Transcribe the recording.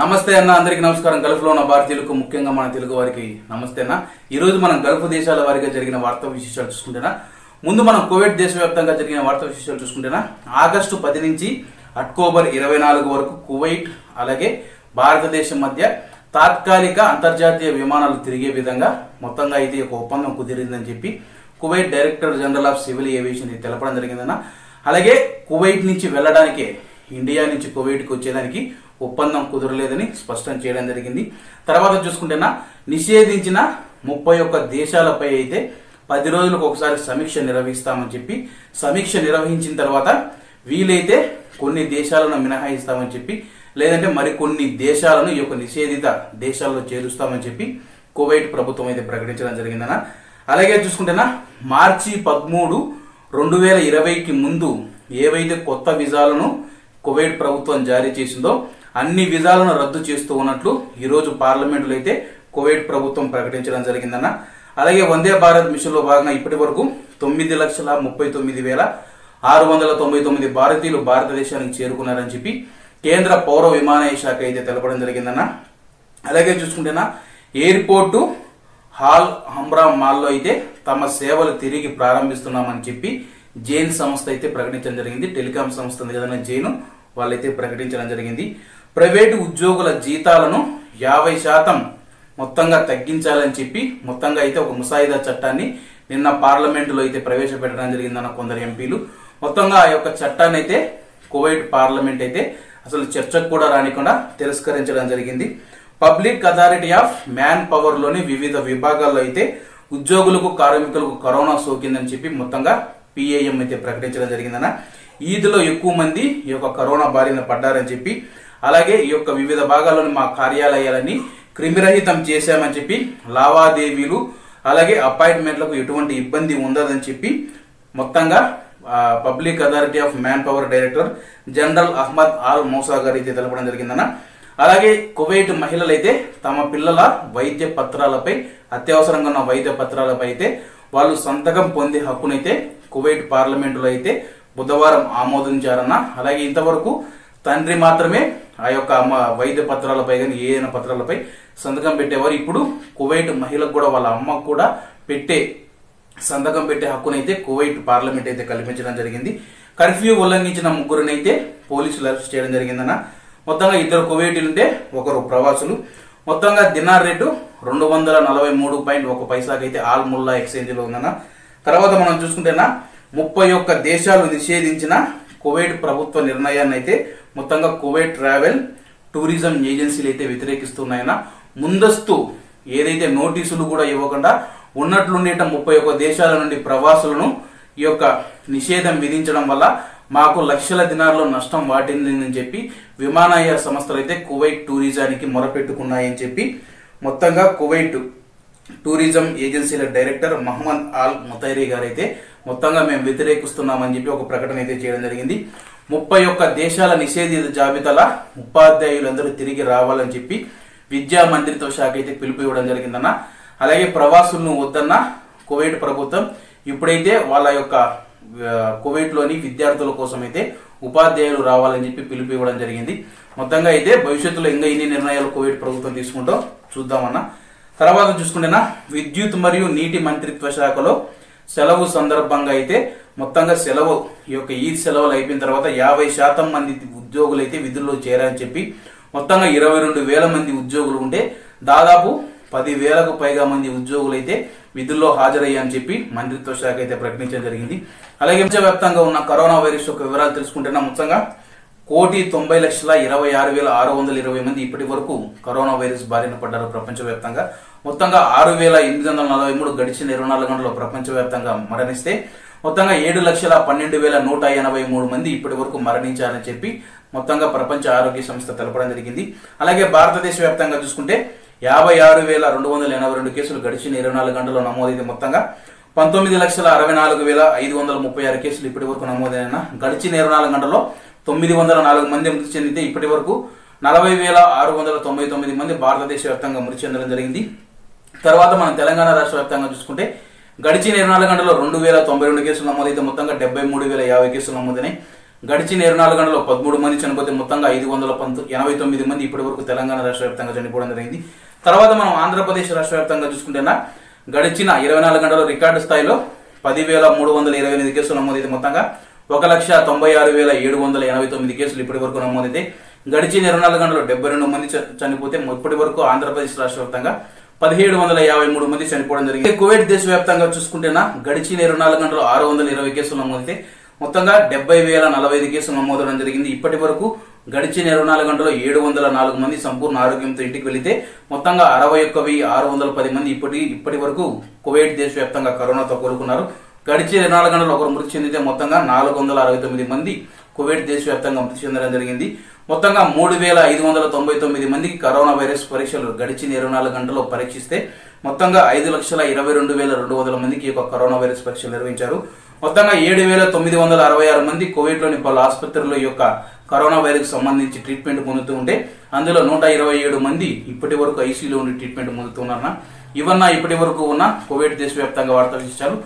నమస్తే అన్న అందరికీ నమస్కారం. గల్ఫ్లో ఉన్న భారతీయులకు ముఖ్యంగా మన తెలుగు వారికి నమస్తే అన్న. ఈరోజు మనం గల్ఫ్ దేశాల వారిగా జరిగిన వార్తా విశేషాలు చూసుకుంటేనా? ముందు మనం కోవిడ్ దేశవ్యాప్తంగా జరిగిన వార్తా విశేషాలు చూసుకుంటేనా? ఆగస్టు పది నుంచి అక్టోబర్ ఇరవై నాలుగు వరకు కువైట్ అలాగే భారతదేశం మధ్య తాత్కాలిక అంతర్జాతీయ విమానాలు తిరిగే విధంగా మొత్తంగా అయితే ఒక ఒప్పందం కుదిరిందని చెప్పి Kuwait director general of civil aviation ఇది తెలపడం జరిగిందన్న. అలాగే కువైట్ నుంచి వెళ్ళడానికే ఇండియా నుంచి కువైట్కి వచ్చేదానికి ఒప్పందం కుదరలేదని స్పష్టం చేయడం జరిగింది. తర్వాత చూసుకుంటేనా నిషేధించిన ముప్పై ఒక్క దేశాలపై అయితే పది రోజులకు ఒకసారి సమీక్ష నిర్వహిస్తామని చెప్పి సమీక్ష నిర్వహించిన తర్వాత వీలైతే కొన్ని దేశాలను మినహాయిస్తామని చెప్పి లేదంటే మరికొన్ని దేశాలను ఈ యొక్క నిషేధిత దేశాల్లో చేరుస్తామని చెప్పి కువైట్ ప్రభుత్వం అయితే ప్రకటించడం జరిగిందన్న. అలాగే చూసుకుంటేనా మార్చి పదమూడు రెండు వేల ఇరవైకి ముందు ఏవైతే కొత్త విజాలను కువైట్ ప్రభుత్వం జారీ చేసిందో అన్ని విధాలను రద్దు చేస్తూ ఉన్నట్లు ఈరోజు పార్లమెంటులో అయితే కువైట్ ప్రభుత్వం ప్రకటించడం జరిగిందన్న. అలాగే వందే భారత్ మిషన్లో భాగంగా ఇప్పటి వరకు తొమ్మిది లక్షల ముప్పై తొమ్మిది వేల ఆరు వందల తొంభై తొమ్మిది భారతీయులు భారతదేశానికి చేరుకున్నారని చెప్పి కేంద్ర పౌర విమానయాన శాఖ అయితే తెలపడం జరిగిందన్న. అలాగే చూసుకుంటేనా ఎయిర్పోర్టు హాల్ హంబ్రా మాల్లో అయితే తమ సేవలు తిరిగి ప్రారంభిస్తున్నామని చెప్పి జైన్ సంస్థ అయితే ప్రకటించడం జరిగింది. టెలికాం సంస్థ ఉంది కదన్న జైన్. వాళ్ళైతే ప్రకటించడం జరిగింది. ప్రైవేటు ఉద్యోగుల జీతాలను యాభై శాతం మొత్తంగా తగ్గించాలని చెప్పి మొత్తంగా అయితే ఒక ముసాయిదా చట్టాన్ని నిన్న పార్లమెంటులో అయితే ప్రవేశపెట్టడం జరిగిందన్న కొందరు ఎంపీలు. మొత్తంగా ఆ యొక్క చట్టాన్ని అయితే కువైట్ పార్లమెంట్ అయితే అసలు చర్చకు కూడా రానికుండా తిరస్కరించడం జరిగింది. పబ్లిక్ అథారిటీ ఆఫ్ మ్యాన్ పవర్లోని వివిధ విభాగాల్లో అయితే ఉద్యోగులకు కార్మికులకు కరోనా సోకిందని చెప్పి మొత్తంగా పిఏఎం అయితే ప్రకటించడం జరిగిందన్న. ఈద్లో ఎక్కువ మంది ఈ యొక్క కరోనా బారిన పడ్డారని చెప్పి అలాగే ఈ యొక్క వివిధ భాగాల్లోని మా కార్యాలయాలని క్రిమిరహితం చేశామని చెప్పి లావాదేవీలు అలాగే అపాయింట్మెంట్లకు ఎటువంటి ఇబ్బంది ఉండదని చెప్పి మొత్తంగా public authority of man power director general Ahmed Al Mousa గారు అయితే తెలపడం జరిగిందన్న. అలాగే కువైట్ మహిళలైతే తమ పిల్లల వైద్య పత్రాలపై అత్యవసరంగా ఉన్న వైద్య పత్రాలపై అయితే వాళ్ళు సంతకం పొందే హక్కునైతే కువైట్ పార్లమెంటులో అయితే బుధవారం ఆమోదించారన్న. అలాగే ఇంతవరకు తండ్రి మాత్రమే ఆ యొక్క అమ్మ వైద్య పత్రాలపై కానీ ఏదైనా పత్రాలపై సంతకం పెట్టేవారు. ఇప్పుడు కువైట్ మహిళకు కూడా వాళ్ళ అమ్మకు కూడా పెట్టే సంతకం పెట్టే హక్కునైతే కువైట్ పార్లమెంట్ అయితే కల్పించడం జరిగింది. కర్ఫ్యూ ఉల్లంఘించిన ముగ్గురినైతే పోలీసులు అరెస్ట్ చేయడం జరిగిందన్న. మొత్తంగా ఇద్దరు కువైటీలు ఉంటే ఒకరు ప్రవాసులు. మొత్తంగా దినార్ రేటు రెండు వందల నలభై మూడు పాయింట్ ఒక పైసాకైతే ఆల్ ముల్లా ఎక్స్చేంజ్లో ఉందన్న. తర్వాత మనం చూసుకుంటేనా ముప్పై ఒక్క దేశాలు నిషేధించిన కువైట్ ప్రభుత్వ నిర్ణయాన్ని అయితే మొత్తంగా కువైట్ ట్రావెల్ టూరిజం ఏజెన్సీలు అయితే వ్యతిరేకిస్తున్నాయన ముందస్తు ఏదైతే నోటీసులు కూడా ఇవ్వకుండా ఉన్నట్లుండేట ముప్పై ఒక్క దేశాల నుండి ప్రవాసులను ఈ యొక్క నిషేధం విధించడం వల్ల మాకు లక్షల దినాల్లో నష్టం వాటిందని చెప్పి విమానయాన సంస్థలు అయితే కువైట్ టూరిజానికి మొరపెట్టుకున్నాయని చెప్పి మొత్తంగా కువైట్ టూరిజం ఏజెన్సీల డైరెక్టర్ మహమ్మద్ ఆల్ ముతైరీ గారు అయితే మొత్తంగా మేము వ్యతిరేకిస్తున్నామని చెప్పి ఒక ప్రకటన అయితే చేయడం జరిగింది. ముప్పై ఒక్క దేశాల నిషేధిత జాబితాల ఉపాధ్యాయులందరూ తిరిగి రావాలని చెప్పి విద్యా మంత్రిత్వ శాఖ అయితే పిలుపు ఇవ్వడం జరిగిందన్న. అలాగే ప్రవాసులను వద్దన్న కువైట్ ప్రభుత్వం ఇప్పుడైతే వాళ్ళ యొక్క కోవిడ్లోని కువైట్లోని విద్యార్థుల కోసం అయితే ఉపాధ్యాయులు రావాలని చెప్పి పిలుపు ఇవ్వడం జరిగింది. మొత్తంగా అయితే భవిష్యత్తులో ఇంకా ఎన్ని నిర్ణయాలు కువైట్ ప్రభుత్వం తీసుకుంటో చూద్దామన్నా. తర్వాత చూసుకుంటేనా విద్యుత్ మరియు నీటి మంత్రిత్వ శాఖలో సెలవు సందర్భంగా అయితే మొత్తంగా సెలవు ఈ యొక్క ఈద్ సెలవులు అయిపోయిన తర్వాత యాభై శాతం మంది ఉద్యోగులు అయితే విధుల్లో చేరారని చెప్పి మొత్తంగా ఇరవై రెండు వేల మంది ఉద్యోగులు ఉంటే దాదాపు పది వేలకు పైగా మంది ఉద్యోగులు అయితే విధుల్లో హాజరయ్యారని చెప్పి మంత్రిత్వ శాఖ అయితే ప్రకటించడం జరిగింది. అలాగే వ్యాప్తంగా ఉన్న కరోనా వైరస్ యొక్క వివరాలు తెలుసుకుంటున్నా మొత్తంగా కోటి తొంభై లక్షల ఇరవై ఆరు వేల ఆరు వందల ఇరవై మంది ఇప్పటి వరకు కరోనా వైరస్ బారిన పడ్డారు ప్రపంచవ్యాప్తంగా. మొత్తంగా ఆరు వేల ఎనిమిది వందల నలభై మూడు గడిచిన ఇరవై నాలుగు గంటల్లో ప్రపంచవ్యాప్తంగా మరణిస్తే మొత్తంగా ఏడు లక్షల పన్నెండు వేల నూట ఎనభై మూడు మంది ఇప్పటి వరకు మరణించారని చెప్పి మొత్తంగా ప్రపంచ ఆరోగ్య సంస్థ తెలపడం జరిగింది. అలాగే భారతదేశ వ్యాప్తంగా చూసుకుంటే యాభై ఆరు వేల రెండు వందల ఎనభై రెండు కేసులు గడిచిన ఇరవై నాలుగు గంటల్లో నమోదైతే మొత్తంగా పంతొమ్మిది లక్షల అరవై నాలుగు వేల ఐదు వందల ముప్పై ఆరు కేసులు ఇప్పటి వరకు నమోదైన గడిచిన ఇరవై నాలుగు గంటల్లో తొమ్మిది వందల నాలుగు మంది మృతి చెందితే ఇప్పటి వరకు నలభై వేల ఆరు వందల తొంభై తొమ్మిది మంది భారతదేశ వ్యాప్తంగా మృతి చెందడం జరిగింది. తర్వాత మనం తెలంగాణ రాష్ట్ర వ్యాప్తంగా చూసుకుంటే గడిచిన ఇరవై నాలుగు గంటల్లో రెండు వేల తొంభై రెండు కేసులు నమోదైతే మొత్తంగా డెబ్బై మూడు వేల యాభై కేసులు నమోదైనాయి. గడిచిన ఇరవై నాలుగు గంటల్లో పదమూడు మంది చనిపోతే మొత్తంగా ఐదు వందల పంత ఎనభై తొమ్మిది మంది ఇప్పటి వరకు తెలంగాణ రాష్ట్ర వ్యాప్తంగా చనిపోవడం జరిగింది. తర్వాత మనం ఆంధ్రప్రదేశ్ రాష్ట్ర వ్యాప్తంగా చూసుకుంటేనా గడిచిన ఇరవై నాలుగు గంటల రికార్డు స్థాయిలో పదివేల మూడు వందల ఇరవై ఎనిమిది కేసులు నమోదైతే మొత్తంగా ఒక లక్ష తొంభై ఆరు వేల ఏడు వందల ఎనభై తొమ్మిది కేసులు ఇప్పటి వరకు నమోదైతే. గడిచిన ఇరవై నాలుగు గంటల్లో డెబ్బై రెండు మంది చనిపోతే ఇప్పటి వరకు ఆంధ్రప్రదేశ్ రాష్ట్ర వ్యాప్తంగా పదిహేడు వందల యాభై మూడు మంది చనిపోవడం జరిగింది. కోవిడ్ దేశవ్యాప్తంగా చూసుకుంటేనా గడిచిన ఇరవై నాలుగు గంటలు ఆరు వందల ఇరవై కేసులు నమోదైతే మొత్తంగా డెబ్బై వేల నలభై ఐదు కేసులు నమోదవడం జరిగింది. ఇప్పటి వరకు గడిచిన ఇరవై నాలుగు గంటల్లో ఏడు వందల నాలుగు మంది సంపూర్ణ ఆరోగ్యంతో ఇంటికి వెళితే మొత్తంగా అరవై ఒక్క వెయ్యి ఆరు వందల పది మంది ఇప్పటి ఇప్పటి వరకు కువైట్ దేశవ్యాప్తంగా కరోనాతో కోలుకున్నారు. గడిచిన ఇరవై నాలుగు గంటలు ఒకరు మృతి చెందితే మొత్తంగా నాలుగు వందల అరవై తొమ్మిది మంది కువైట్ దేశవ్యాప్తంగా మృతి చెందడం జరిగింది. మొత్తంగా మూడు వేల ఐదు వందల తొంభై తొమ్మిది మందికి కరోనా వైరస్ పరీక్షలు గడిచిన ఇరవై నాలుగు గంటల్లో పరీక్షిస్తే మొత్తంగా ఐదు లక్షల ఇరవై రెండు వేల రెండు వందల మందికి ఈ యొక్క కరోనా వైరస్ పరీక్షలు నిర్వహించారు. మొత్తంగా ఏడు వేల తొమ్మిది వందల అరవై ఆరు మంది కోవిడ్లోని పలు ఆసుపత్రుల యొక్క కరోనా వైరస్ సంబంధించి ట్రీట్మెంట్ పొందుతూ ఉంటే అందులో నూట ఇరవై ఏడు మంది ఇప్పటి వరకు ఐసీలో ఉండి ట్రీట్మెంట్ పొందుతున్నారన్న ఇవన్న ఇప్పటి వరకు ఉన్న కోవిడ్ దేశవ్యాప్తంగా వార్తలు ఇచ్చారు